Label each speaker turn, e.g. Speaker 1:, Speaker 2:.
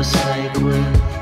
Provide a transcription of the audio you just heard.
Speaker 1: A snake with.